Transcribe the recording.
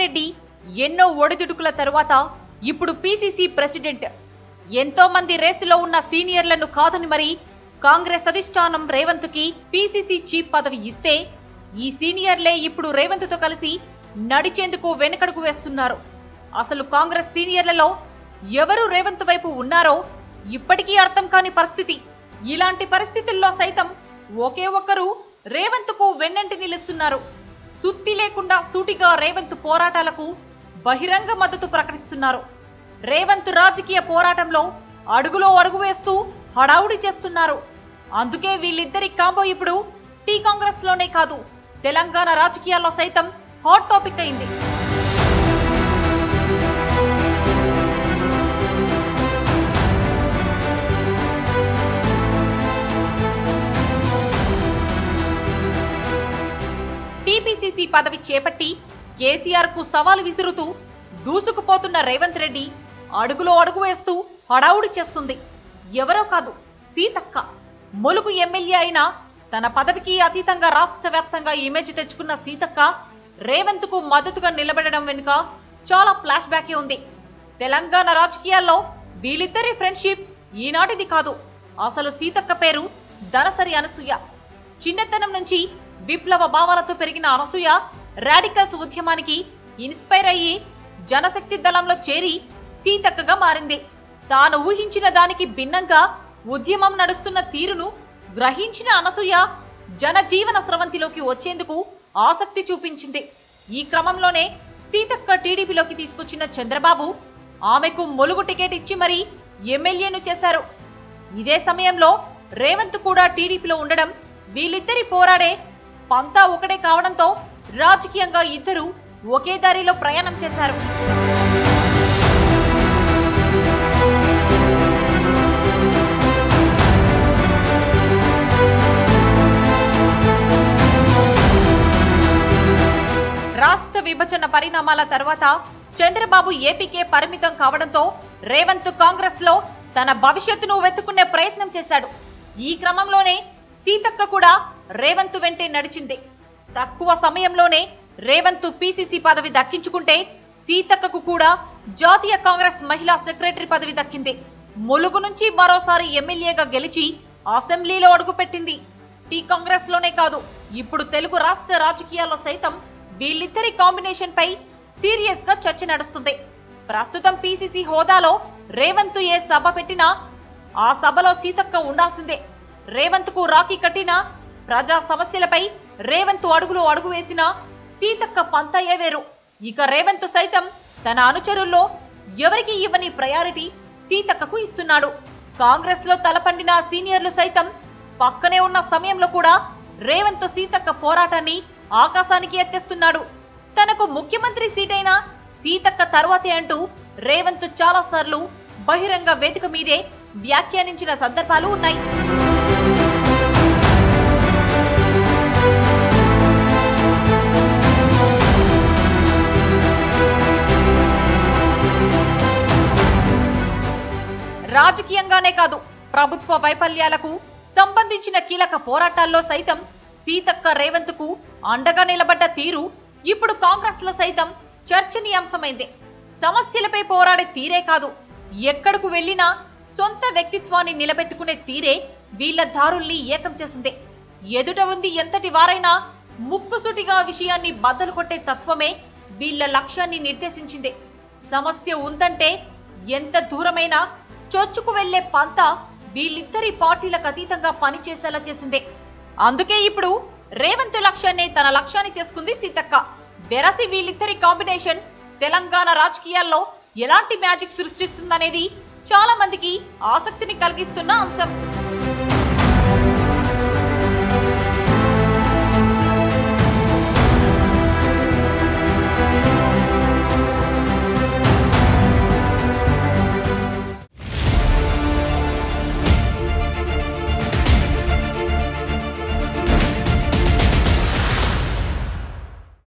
రెడ్డి ఎన్నో ఒడిదుడుకుల తరువాత ఇప్పుడు పిసిసి ప్రెసిడెంట్. ఎంతో మంది రేసులో ఉన్న సీనియర్లను కాదని మరి కాంగ్రెస్ అధిష్టానం రేవంత్కి పిసిసి చీఫ్ పదవి ఇస్తే ఈ సీనియర్లే ఇప్పుడు రేవంత్తో కలిసి నడిచేందుకు వెనకడుగు వేస్తున్నారు. అసలు కాంగ్రెస్ సీనియర్లలో ఎవరు రేవంత్ వైపు ఉన్నారో ఇప్పటికీ అర్థం కాని పరిస్థితి. ఇలాంటి పరిస్థితుల్లో సైతం ఒకే ఒక్కరు రేవంత్కు వెన్నంటి నిలుస్తున్నారు. సుత్తి లేకుండా సూటిగా రేవంత్ పోరాటాలకు బహిరంగ మద్దతు ప్రకటిస్తున్నారు. రేవంత్ రాజకీయ పోరాటంలో అడుగులో అడుగు వేస్తూ హడావుడి చేస్తున్నారు. అందుకే వీళ్ళిద్దరి కాంబో ఇప్పుడు టీ కాంగ్రెస్లోనే కాదు తెలంగాణ రాజకీయాల్లో సైతం హాట్ టాపిక్ అయింది. టీపీసీసీ పదవి చేపట్టి కేసీఆర్కు సవాలు విసురుతూ దూసుకుపోతున్న రేవంత్ రెడ్డి అడుగులో అడుగు వేస్తూ హడావుడి చేస్తుంది. ఎవరో కాదు సీతక్క. ములుగు ఎమ్మెల్యే అయిన తన పదవికి అతీతంగా రాష్ట్ర వ్యాప్తంగా ఇమేజ్ తెచ్చుకున్న సీతక్క రేవంత్కు మద్దతుగా నిలబడడం వెనుక చాలా ఫ్లాష్ బ్యాకే ఉంది. తెలంగాణ రాజకీయాల్లో వీళ్ళిద్దరి ఫ్రెండ్షిప్ ఈనాటిది కాదు. అసలు సీతక్క పేరు దనసరి అనసూయ. చిన్నతనం నుంచి విప్లవ భావాలతో పెరిగిన అనసూయ రాడికల్స్ ఉద్యమానికి ఇన్స్పైర్ అయ్యి జనశక్తి దళంలో చేరి సీతక్కగా మారింది. తాను ఊహించిన దానికి భిన్నంగా ఉద్యమం నడుస్తున్న తీరును గ్రహించిన అనసూయ జనజీవన స్రవంతిలోకి వచ్చేందుకు ఆసక్తి చూపించింది. ఈ క్రమంలోనే సీతక్క టీడీపీలోకి తీసుకొచ్చిన చంద్రబాబు ఆమెకు మొలుగు టికెట్ ఇచ్చి మరీ ఎమ్మెల్యేను చేశారు. ఇదే సమయంలో రేవంత్ కూడా టీడీపీలో ఉండడం వీళ్ళిద్దరి పోరాడే పంతా ఒకటే కావడంతో రాజకీయంగా ఇద్దరు ఒకే దారిలో ప్రయాణం చేశారు. రాష్ట్ర విభజన పరిణామాల తర్వాత చంద్రబాబు ఏపీకే పరిమితం కావడంతో రేవంత్ కాంగ్రెస్లో తన భవిష్యత్తును వెతుక్కునే ప్రయత్నం చేశాడు. ఈ క్రమంలోనే సీతక్క కూడా రేవంత్ వెంటే నడిచింది. తక్కువ సమయంలోనే రేవంత్ పీసీసీ పదవి దక్కించుకుంటే సీతక్కకు కూడా జాతీయ కాంగ్రెస్ మహిళా సెక్రటరీ పదవి దక్కింది. ములుగు నుంచి మరోసారి ఎమ్మెల్యేగా గెలిచి అసెంబ్లీలో అడుగుపెట్టింది. టీ కాంగ్రెస్లోనే కాదు ఇప్పుడు తెలుగు రాష్ట్ర రాజకీయాల్లో సైతం వీళ్ళిద్దరి కాంబినేషన్ పై సీరియస్గా చర్చ నడుస్తుంది. ప్రస్తుతం పీసీసీ హోదాలో రేవంత్ ఏ సభ పెట్టినా ఆ సభలో సీతక్క ఉండాల్సిందే. రేవంత్కు రాఖీ కట్టిన ప్రజా సమస్యలపై రేవంత్ అడుగులో అడుగు వేసిన సీతక్క పంతయ్య వేరు? ఇక రేవంత్ సైతం తన అనుచరుల్లో ఎవరికి ఇవ్వని ప్రయారిటీ సీతక్కకు ఇస్తున్నాడు. కాంగ్రెస్లో తలపండిన సీనియర్లు సైతం పక్కనే ఉన్న సమయంలో కూడా రేవంత్ సీతక్క పోరాటాన్ని ఆకాశానికి ఎత్తేస్తున్నాడు. తనకు ముఖ్యమంత్రి సీటైన సీతక్క తర్వాతే అంటూ రేవంత్ చాలా సార్లు బహిరంగ వేదిక మీదే వ్యాఖ్యానించిన సందర్భాలు ఉన్నాయి. రాజకీయంగానే కాదు ప్రభుత్వ వైఫల్యాలకు సంబంధించిన కీలక పోరాటాల్లో సైతం సీతక్క రేవంత్కు అండగా నిలబడ్డ తీరు ఇప్పుడు కాంగ్రెస్లో సైతం చర్చనీయాంశమైంది. సమస్యలపై పోరాడే తీరే కాదు ఎక్కడకు వెళ్ళినా సొంత వ్యక్తిత్వాన్ని నిలబెట్టుకునే తీరే వీళ్ళ దారుల్ని ఏకం చేసింది. ఎదుట ఉంది ఎంతటి వారైనా ముక్కుసూటిగా విషయాన్ని బద్దలు కొట్టే తత్వమే వీళ్ళ లక్ష్యాన్ని నిర్దేశించింది. సమస్య ఉందంటే ఎంత దూరమైనా చొచ్చుకు వెళ్ళే పంత వీళ్ళిద్దరి పార్టీలకు అతీతంగా పనిచేసేలా చేసిందే. అందుకే ఇప్పుడు రేవంత్ లక్ష్యాన్ని తన లక్ష్యాన్ని చేసుకుంది సీతక్క. వెరసి వీళ్ళిద్దరి కాంబినేషన్ తెలంగాణ రాజకీయాల్లో ఎలాంటి మ్యాజిక్ సృష్టిస్తుందనేది చాలా మందికి ఆసక్తిని కలిగిస్తున్న అంశం.